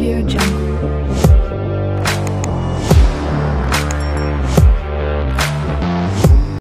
Audio Jungle.